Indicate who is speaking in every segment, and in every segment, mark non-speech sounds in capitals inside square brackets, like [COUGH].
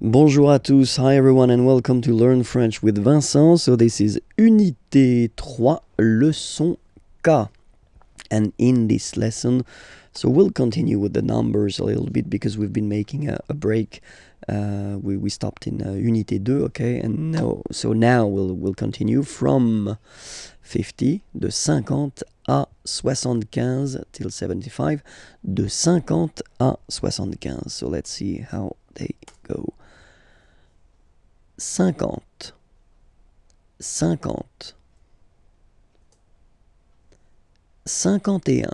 Speaker 1: Bonjour à tous, hi everyone and welcome to Learn French with Vincent. So this is Unité 3, leçon K. And in this lesson, so we'll continue with the numbers a little bit because we've been making a, a break. Uh, we, we stopped in uh, Unité 2, okay? And now, so now we'll, we'll continue from 50, de 50 à 75 till 75, de 50 à 75. So let's see how they go. 50 50 51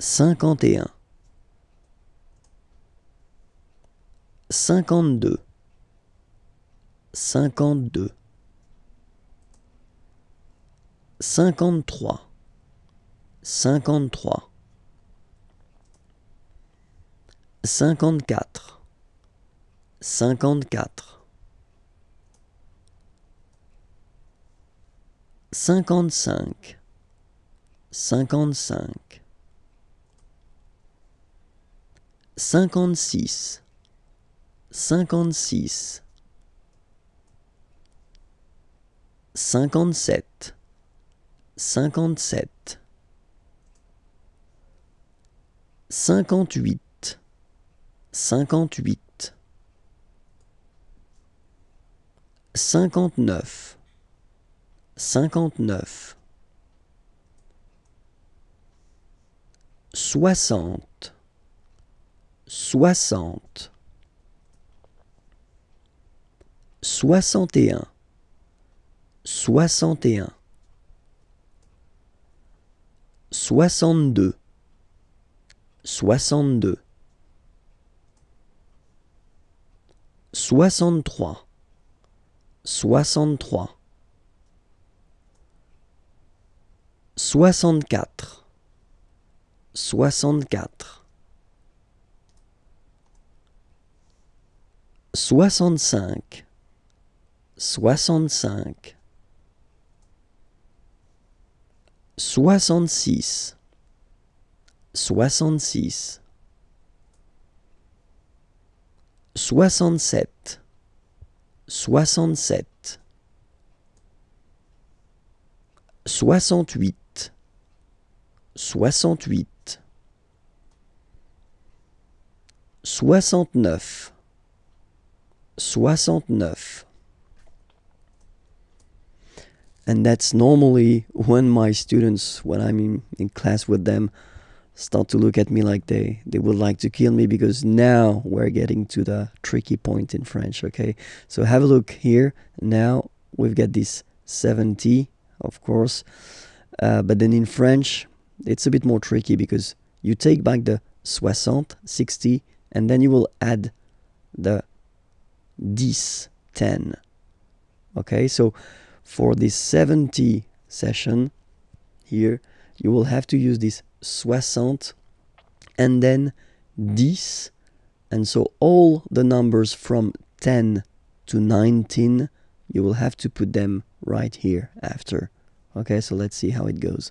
Speaker 1: 51 52 52 53 53 54 54 cinquante-cinq, cinquante-cinq, cinquante-six, cinquante-six, cinquante-sept, cinquante-sept, cinquante-huit, cinquante-huit, cinquante-neuf, cinquante-neuf, soixante, soixante, soixante et un, soixante et un, soixante-deux, soixante-deux, soixante-trois, soixante-trois. 64 64 65 65 66 66 67 67 68 68 69 69 And that's normally when my students, when I'm in, in class with them, start to look at me like they, they would like to kill me because now we're getting to the tricky point in French, okay? So have a look here. Now we've got this 70, of course. Uh, but then in French, it's a bit more tricky because you take back the 60, 60, and then you will add the 10, 10. Okay, so for this 70 session here, you will have to use this 60 and then 10. And so all the numbers from 10 to 19, you will have to put them right here after. Okay, so let's see how it goes.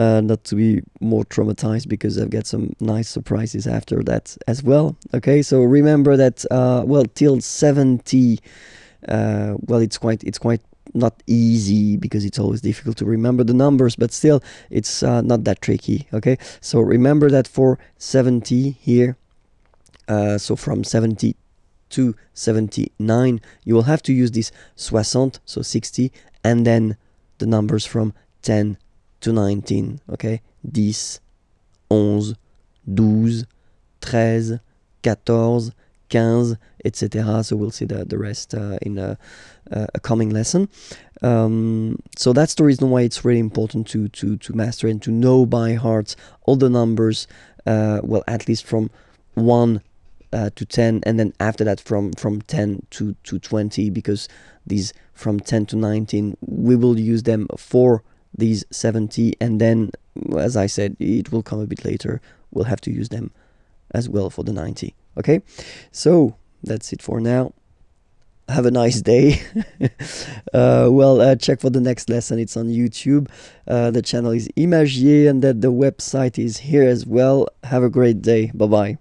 Speaker 1: uh, not to be more traumatized because I've got some nice surprises after that as well. Okay, so remember that uh, well till 70. Uh, well, it's quite it's quite not easy because it's always difficult to remember the numbers, but still it's uh, not that tricky. Okay, so remember that for 70 here. Uh, so from 70 to 79, you will have to use this soixante, so 60, and then the numbers from 10 to 19, ok 10, 11, 12, 13, 14, 15, etc. So we'll see the, the rest uh, in a, uh, a, coming lesson. Um, so that's the reason why it's really important to, to, to master and to know by heart all the numbers, uh, well, at least from 1 uh, to 10, and then after that from, from 10 to, to 20, because these from 10 to 19, we will use them for these 70 and then as I said it will come a bit later we'll have to use them as well for the 90 okay so that's it for now have a nice day [LAUGHS] uh, well uh, check for the next lesson it's on YouTube uh, the channel is Imagier and that the website is here as well have a great day bye bye